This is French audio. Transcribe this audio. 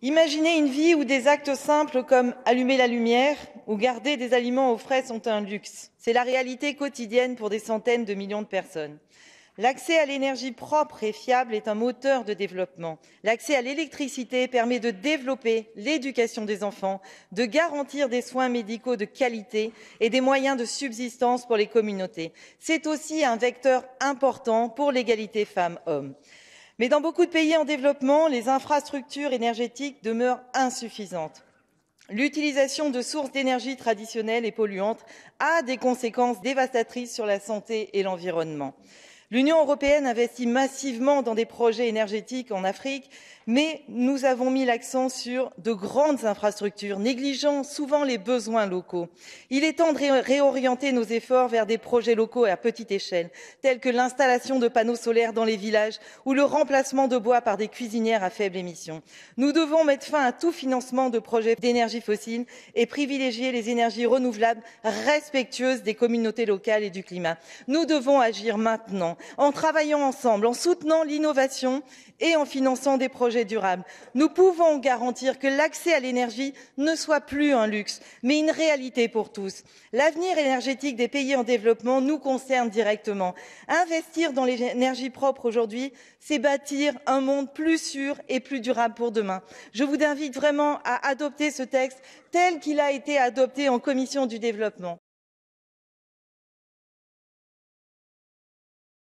Imaginez une vie où des actes simples comme allumer la lumière ou garder des aliments au frais sont un luxe. C'est la réalité quotidienne pour des centaines de millions de personnes. L'accès à l'énergie propre et fiable est un moteur de développement. L'accès à l'électricité permet de développer l'éducation des enfants, de garantir des soins médicaux de qualité et des moyens de subsistance pour les communautés. C'est aussi un vecteur important pour l'égalité femmes-hommes. Mais dans beaucoup de pays en développement, les infrastructures énergétiques demeurent insuffisantes. L'utilisation de sources d'énergie traditionnelles et polluantes a des conséquences dévastatrices sur la santé et l'environnement. L'Union européenne investit massivement dans des projets énergétiques en Afrique, mais nous avons mis l'accent sur de grandes infrastructures, négligeant souvent les besoins locaux. Il est temps de réorienter nos efforts vers des projets locaux à petite échelle, tels que l'installation de panneaux solaires dans les villages ou le remplacement de bois par des cuisinières à faible émission. Nous devons mettre fin à tout financement de projets d'énergie fossile et privilégier les énergies renouvelables respectueuses des communautés locales et du climat. Nous devons agir maintenant en travaillant ensemble, en soutenant l'innovation et en finançant des projets durables. Nous pouvons garantir que l'accès à l'énergie ne soit plus un luxe, mais une réalité pour tous. L'avenir énergétique des pays en développement nous concerne directement. Investir dans l'énergie propre aujourd'hui, c'est bâtir un monde plus sûr et plus durable pour demain. Je vous invite vraiment à adopter ce texte tel qu'il a été adopté en commission du développement.